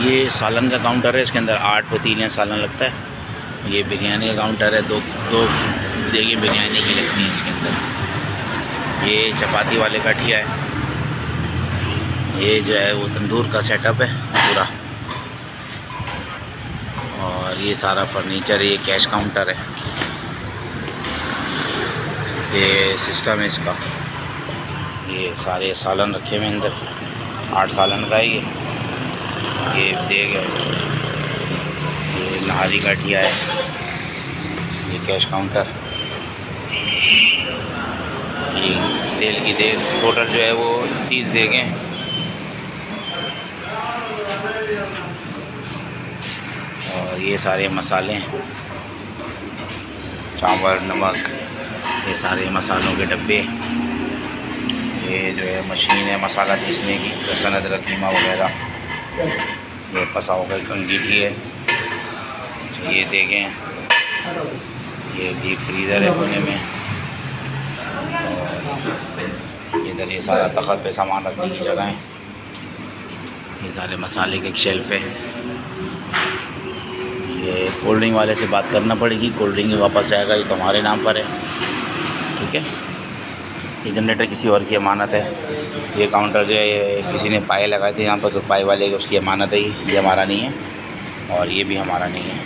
ये सालन का काउंटर है, इसके अंदर आठ पतीलियाँ सालन लगता है। ये बिरयानी का काउंटर है, दो दो, देखिए बिरयानी की लगती है इसके अंदर। ये चपाती वाले काठिया है। ये जो है वो तंदूर का सेटअप है पूरा। और ये सारा फर्नीचर ये कैश काउंटर है। ये सिस्टम है इसका। ये सारे सालन रखे हुए अंदर। आठ सालन का ही है ये है ये नहारी गाठिया है। ये कैश काउंटर ये तेल की देग टोटल जो है वो तीस हैं और ये सारे मसाले। चावल, नमक, ये सारे मसालों के डब्बे। ये जो है मशीन है मसाला पीसने की लहसुन अदरक कीमा वगैरह। ये पसाओ का अंगीठी है। अच्छा ये देखें। ये डीप फ्रीज़र है कोने में। इधर ये सारा तखत पे सामान रखने की जगह है। ये सारे मसाले के एक शेल्फ है। ये कोल्ड ड्रिंक वाले से बात करना पड़ेगी। कोल्ड ड्रिंक वापस जाएगा, ये तुम्हारे नाम पर है। ठीक है? ये जनरेटर किसी और की अमानत है। ये काउंटर जो है किसी ने पाए लगाए थे यहाँ पर तो पाए वाले की उसकी अमानत है। ये ये हमारा नहीं है और ये भी हमारा नहीं है।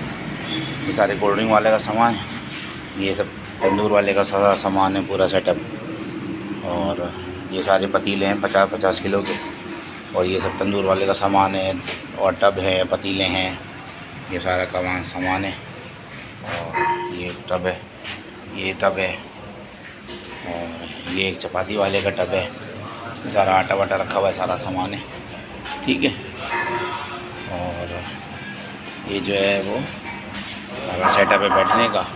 ये सारे कोल्ड ड्रिंक वाले का सामान है। ये सब तंदूर वाले का सारा सामान है, पूरा सेटअप। और ये सारे पतीले हैं, पचास पचास किलो के। और ये सब तंदूर वाले का सामान है और टब है, पतीले हैं। ये सारा कमान सामान है। और ये टब है। ये टब है। और ये एक चपाती वाले का टब है। सारा आटा वाटा रखा हुआ है, सारा सामान है। ठीक है? और ये जो है वो सेटअप है बैठने का।